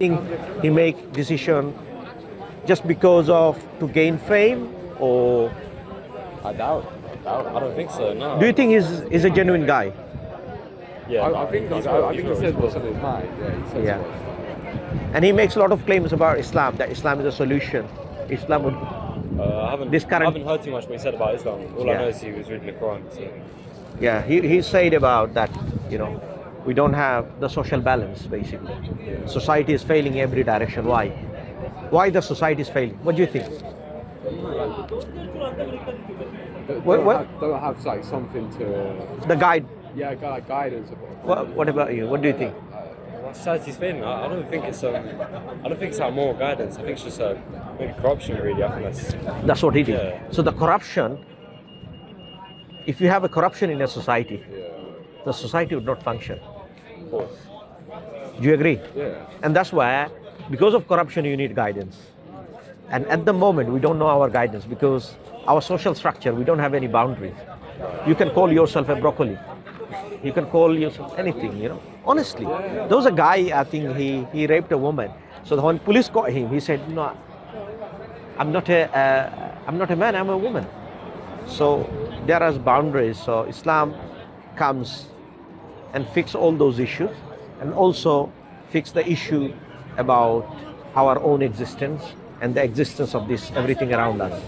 think he make decision just because of to gain fame or I doubt. I doubt. I don't think so. No. do you think he's, he's a genuine guy Yeah. I, no, I think he's I, got- I think he says what's on his mind. Yeah, he says Yeah. what's- and he makes a lot of claims about islam that islam is a solution islam would Uh, I haven't. This current- I haven't heard too much what he said about Islam. All Yeah. I know is he was reading the Quran. So. yeah he, he said about that you know we don't have the social balance basically society is failing every direction why why the society is failing what do you think Don't, What- don't what? Have, don't have like something to the guide yeah gu- like guidance about. what, what about you what do you think Well, society's failing. I, I don't think it's um. I don't think it's our moral guidance. I think it's just uh, maybe corruption. Really, I think that's. that's what it is Yeah. so the corruption if you have a corruption in a society Yeah. The society would not function Of course. do you agree Yeah. And that's why, because of corruption, you need guidance. And at the moment, we don't know our guidance because our social structure, we don't have any boundaries. You can call yourself a broccoli. You can call yourself anything, you know. Honestly, there was a guy, I think he, he raped a woman. So when police caught him, he said, "No, I'm not a, uh, I'm not a man. I'm a woman." So there are boundaries. So Islam comes and fix all those issues and also fix the issue about our own existence and the existence of this everything around us.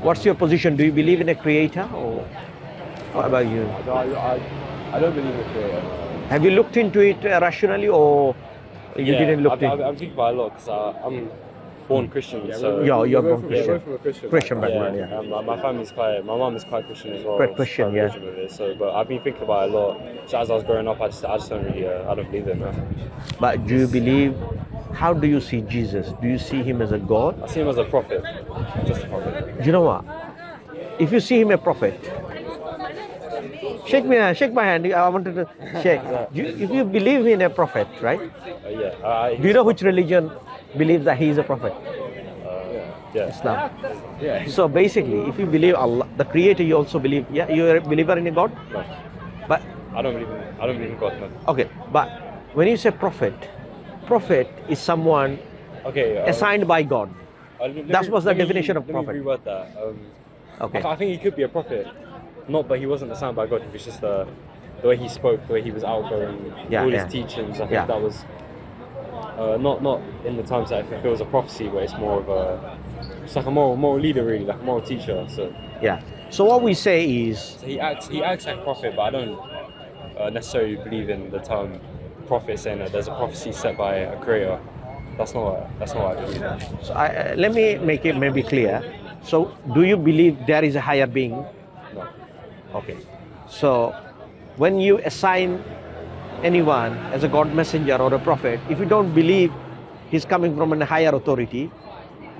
What's your position? Do you believe in a creator or what about you? I, I, I don't believe in a creator. have you looked into it uh, rationally or you yeah, didn't look into I've, I'm thinking about it a lot because I'm born Christian. Yeah, so we're- Yeah, we're you're both born from- Christian. We're both from a Christian. Christian background. background. yeah. um, my, my family's quite. My mum is quite Christian as well. Quite Christian, yeah. Christian it, so, but I've been thinking about it a lot. So as I was growing up, I just, I just don't really, uh, I don't believe it. No. but do you believe how do you see jesus do you see him as a god I see him as a prophet, just a prophet. do you know what if you see him a prophet shake me shake my hand i wanted to shake Do you, if you believe in a prophet right Uh, yeah. I, do you know which religion believes that he is a prophet Yeah. islam Yeah. so basically if you believe allah the creator you also believe yeah you're a believer in a god No. but I don't believe in. I don't believe in God. No. okay but when you say prophet prophet is someone Okay. um, assigned by god uh, let that was the let me- definition of let prophet. Me reword that. Um, okay I, I think he could be a prophet, not, but he wasn't assigned by God. It was just the, the way he spoke, the way he was outgoing, Yeah, all yeah. his teachings. I think Yeah. that was uh, not not in the times that it fulfills a prophecy, but it's more of a, it's like a moral moral leader, really, like a moral teacher. So, yeah so what we say is so he acts he acts like a prophet, but I don't uh, necessarily believe in the term prophet, saying that there's a prophecy set by a creator. That's not what, that's not what I believe. in. so I, uh, let me make it maybe clear so do you believe there is a higher being No. Okay. So when you assign anyone as a God messenger or a prophet, if you don't believe he's coming from a higher authority,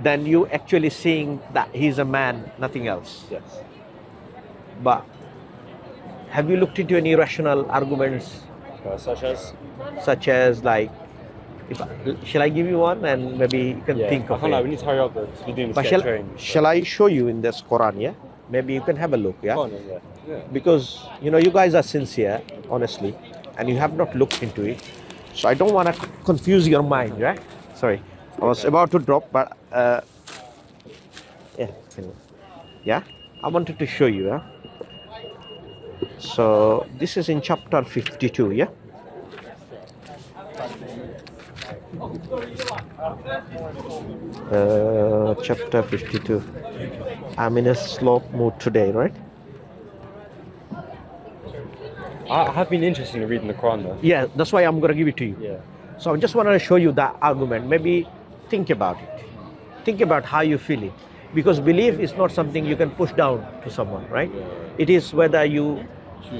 then you actually seeing that he's a man, nothing else. Yes. But have you looked into any rational arguments Uh, such as. such as like if shall I give you one and maybe you can Yeah. think I of feel like we need to hurry up we're doing But shall, train. shall I show you in this Quran, yeah? Maybe you can have a look, yeah? On then, yeah. Yeah. because you know you guys are sincere honestly and you have not looked into it. So i don't want to confuse your mind right? Sorry. I was about to drop but uh, yeah yeah? I wanted to show you yeah so this is in chapter 52 yeah? Uh, chapter 52 i'm in a slow mood today right I have been interested in reading the Quran though. Yeah, that's why I'm going to give it to you. Yeah. So I just wanted to show you that argument. Maybe think about it. Think about how you feel it. Because belief is not something you can push down to someone, right? Yeah. It is whether you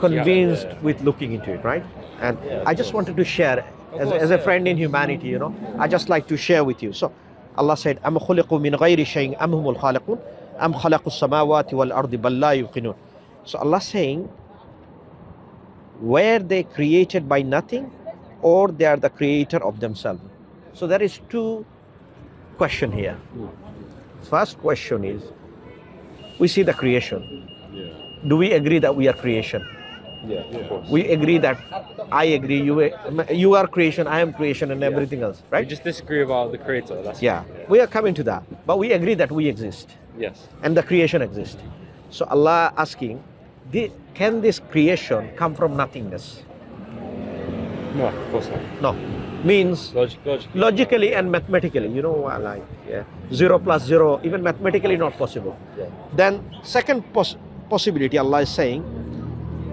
convinced with looking into it, right? And I just wanted to share as, as a friend in humanity, you know, I just like to share with you. So Allah said, "Am khuliqu min ghairi shay'in am humul khaliqun am khalaqus samawati wal ardi bal la yuqinun." So Allah saying were they created by nothing or they are the creator of themselves so there is two question here first question is we see the creation Yeah. do we agree that we are creation Yeah, of course. We agree that I agree, you you are creation, I am creation, and everything else, We right? just disagree about the creator. That's Yeah, we are coming to that, but we agree that we exist Yes. and the creation exists. So Allah asking, "Thi- can this creation come from nothingness? No, of course not. No, means Logic, logic. logically and mathematically. You know, like yeah, zero plus zero, even mathematically not possible. Yeah. Then second pos- possibility, Allah is saying,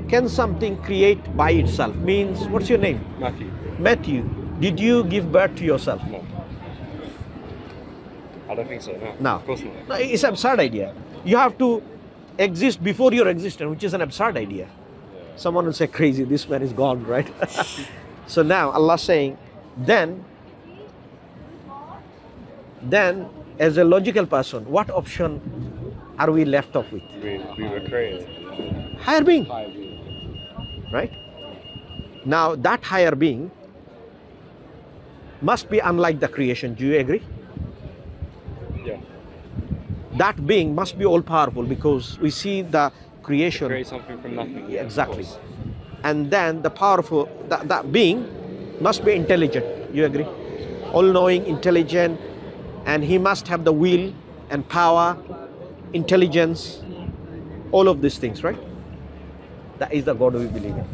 can something create by itself? Means what's your name? Matthew. Matthew. Did you give birth to yourself? No. I don't think so. No. No. Of course not. No, It's an absurd idea. You have to exist before your existence, which is an absurd idea. Someone will say, crazy, this man is gone, right? so now Allah saying, then, then as a logical person, what option are we left off with? We, we were created. Higher being, Higher being. right? Now that higher being must be unlike the creation. Do you agree? Yeah. That being must be all powerful because we see the creation. Create something from nothing. Yeah, exactly. and then the powerful that, that being must be intelligent. You agree? All knowing intelligent and he must have the will and power intelligence all of these things right? That is the god we believe in.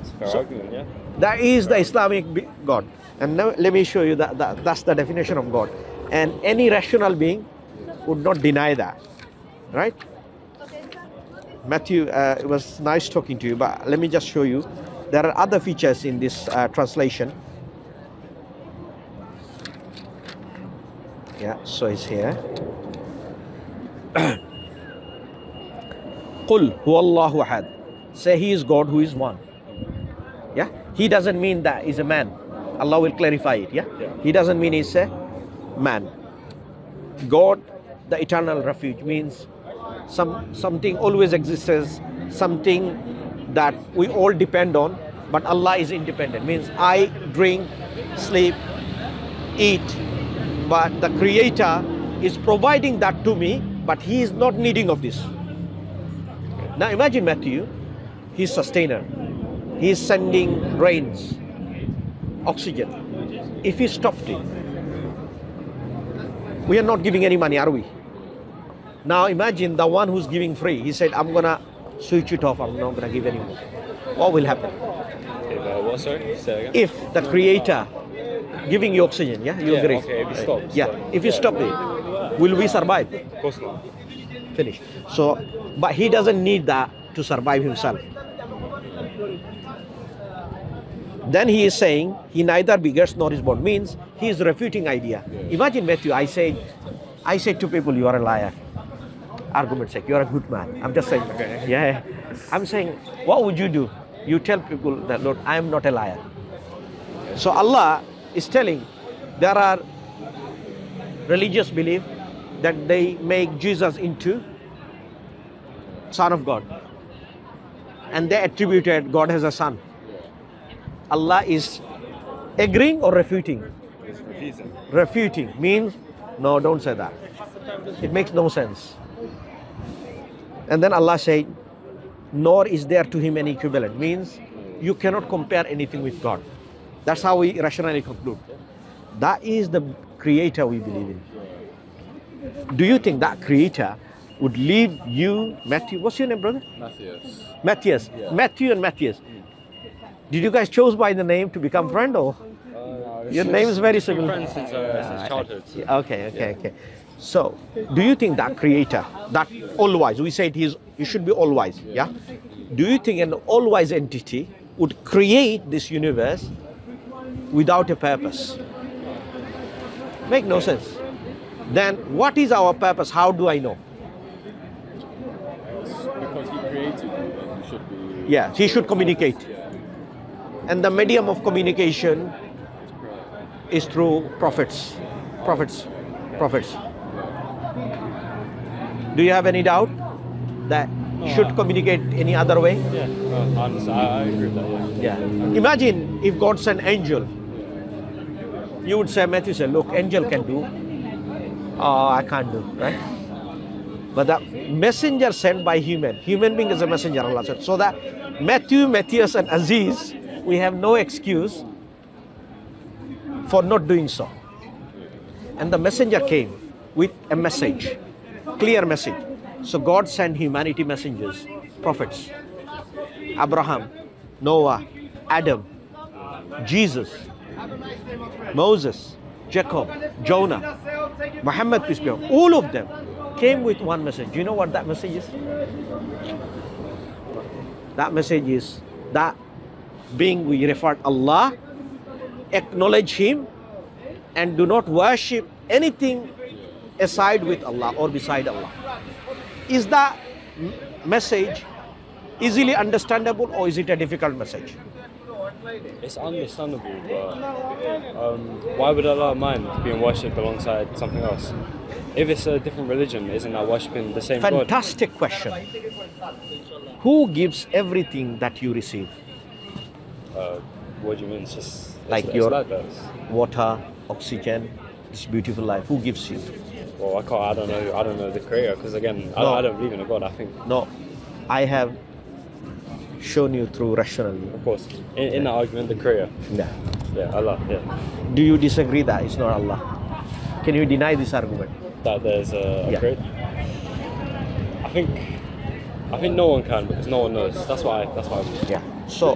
It's So- argument, yeah. that is the islamic god. And now let me show you that, that that's the definition of god. And any rational being would not deny that right Matthew, uh, it was nice talking to you, but let me just show you. There are other features in this uh, translation. Yeah, so it's here. Qul huwallahu ahad. Say he is God who is one. Yeah, he doesn't mean that he's a man. Allah will clarify it. Yeah, Yeah. he doesn't mean he's a man. God, the eternal refuge, means some something always exists, something that we all depend on, but Allah is independent. Means I drink, sleep, eat, but the Creator is providing that to me, but He is not needing of this. Now imagine Matthew, He's sustainer. He is sending rains, oxygen. If He stopped it, we are not giving any money, are we? Now imagine the one who's giving free. He said, I'm gonna switch it off. I'm not gonna give anymore. What will happen? If, uh, what, sorry? Say that again? If the creator giving you oxygen, yeah, you Yeah, agree? okay, if he stops, Yeah, if you yeah. stop it, will we survive? Of course not. Finish. So, but he doesn't need that to survive himself. Then he is saying he neither begets nor is born. Means he is refuting idea. Imagine Matthew. I said, I said to people, you are a liar. Argument sake, you are a good man. I'm just saying. Okay. Yeah. I'm saying, what would you do? You tell people that Lord, I am not a liar. So Allah is telling there are religious belief that they make Jesus into son of God. And they attributed God as a son. Allah is agreeing or refuting? Refuting means no, don't say that. It makes no sense. And then Allah said, nor is there to him any equivalent. Means you cannot compare anything with God. That's how we rationally conclude. That is the creator we believe in. Do you think that creator would leave you, Matthew? What's your name, brother? Matthias. Matthias. Yeah. Matthew and Matthias. Did you guys chose by the name to become friend or? Your name is very similar. friends since, uh, since childhood. so- Yeah, Okay, okay, okay. So, do you think that creator, that all wise, we said he's, he should be all wise, yeah? Do you think an all wise entity would create this universe without a purpose? Make no sense. Then, what is our purpose? How do I know? Because he created you, you should be. Yeah, he should communicate. And the medium of communication is through prophets. Prophets. Prophets. Do you have any doubt that he should communicate any other way? Yeah, uh, I understand. I, I agree with that, yeah. Yeah. Imagine if God sent angel. You would say, Matthew said, look, angel can do. Oh, I can't do, right? But the messenger sent by human, human being is a messenger, Allah said. So that Matthew, Matthias, and Aziz, we have no excuse for not doing so. And the messenger came with a message, clear message. So God sent humanity messengers, prophets. Abraham, Noah, Adam, Jesus, Moses, Jacob, Jonah, Muhammad, peace be upon all of them came with one message. Do you know what that message is? That message is that being we refer to Allah, acknowledge Him, and do not worship anything aside with Allah or beside Allah. Is that m- message easily understandable or is it a difficult message? It's understandable, but um, why would Allah mind being worshipped alongside something else? If it's a different religion, isn't that worshipping the same God? Fantastic question. Who gives everything that you receive? Uh, what do you mean? It's just it's, Like it's your- like. Water, oxygen, this beautiful life. Who gives you? Well, I can't. I don't know. I don't know the creator because again, I, No. I don't believe in a God. I think, No, I have shown you through rationally. of course, in, in that argument, the creator, Yeah. yeah, Allah, yeah, Do you disagree that it's not Allah? Can you deny this argument? that there's a, a Yeah. creator. I think, I think no one can because no one knows. That's why. That's why. Yeah. So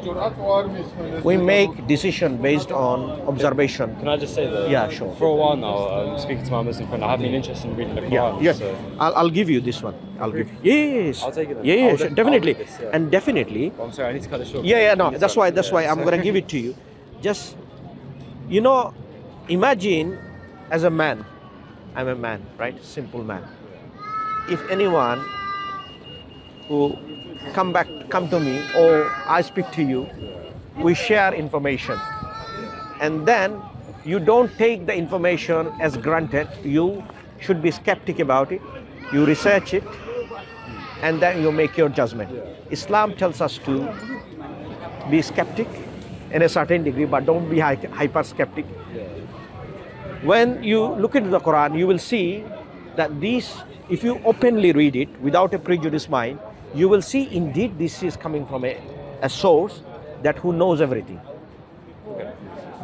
we make decision based on observation. Can I just say that? Yeah, sure. For a while now, um, speaking to my Muslim friend, I have been interested in reading the Yeah, yes. So, I'll, I'll give you this one. I'll give you. Yes. I'll take it then. Yeah, yeah, sure, def- definitely. This, yeah. And definitely. Oh, I'm sorry, I need to cut it short. Yeah, yeah, no. That's why. That's why I'm so- gonna give it to you. Just, you know, imagine as a man. I'm a man, right? Simple man. If anyone who come back, come to me, or I speak to you, we share information, and then you don't take the information as granted. You should be skeptic about it. You research it, and then you make your judgment. Islam tells us to be skeptic in a certain degree, but don't be hyper skeptic. When you look into the Quran, you will see that these, if you openly read it without a prejudiced mind, you will see indeed this is coming from a, a source that who knows everything.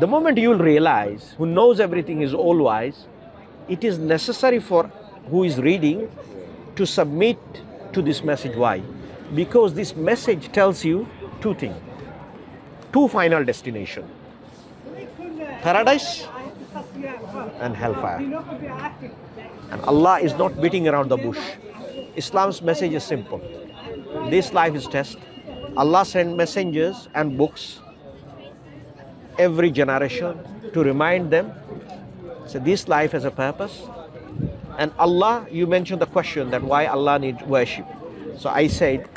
The moment you will realize who knows everything is all wise, it is necessary for who is reading to submit to this message. Why? Because this message tells you two things two final destination paradise and hellfire. And Allah is not beating around the bush. Islam's message is simple. This life is test. Allah sent messengers and books every generation to remind them. So this life has a purpose. And Allah, you mentioned the question that why Allah needs worship. So I said,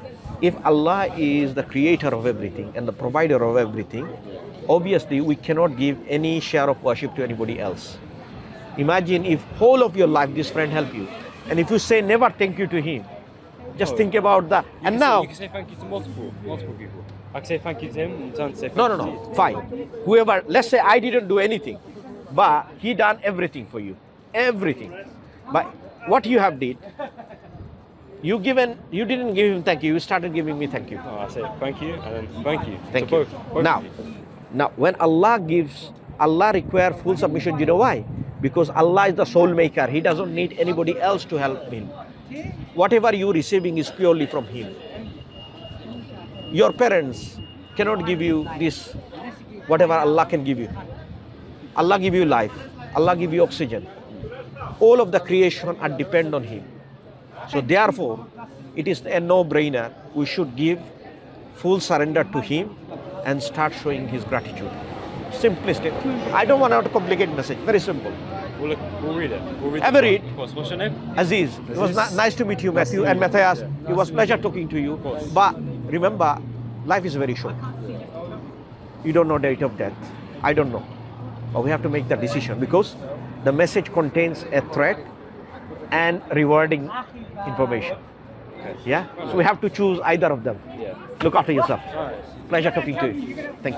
if Allah is the creator of everything and the provider of everything, obviously we cannot give any share of worship to anybody else. Imagine if whole of your life this friend help you, and if you say never thank you to him, just Oh. think about that. You And can say- now, you can say thank you to multiple, multiple people. I can say thank you to him and turn to say thank no, no, no, you. fine. Whoever, let's say I didn't do anything, but he done everything for you, everything. But what you have did, you given, you didn't give him thank you. You started giving me thank you. No, I say thank you and then thank you. Thank you. Both, both now, now, when Allah gives, Allah require full submission. You know why? Because Allah is the sole maker. He doesn't need anybody else to help him. Whatever you're receiving is purely from Him. Your parents cannot give you this, whatever Allah can give you. Allah give you life. Allah give you oxygen. All of the creation are depend on Him. So therefore, it is a no-brainer. We should give full surrender to Him and start showing His gratitude. Simplistic. I don't want to complicate message. Very simple. We'll, we'll read it. We'll read a read. Of course. What's your name? Aziz, it was Aziz. nice to meet you, Matthew to and. Matthias. Yeah. It was pleasure talking to you. But remember, life is very short. You don't know date of death. I don't know. But we have to make the decision because the message contains a threat and rewarding information. Yeah? So we have to choose either of them. Yeah. Look after yourself. Pleasure talking to you. Thank you.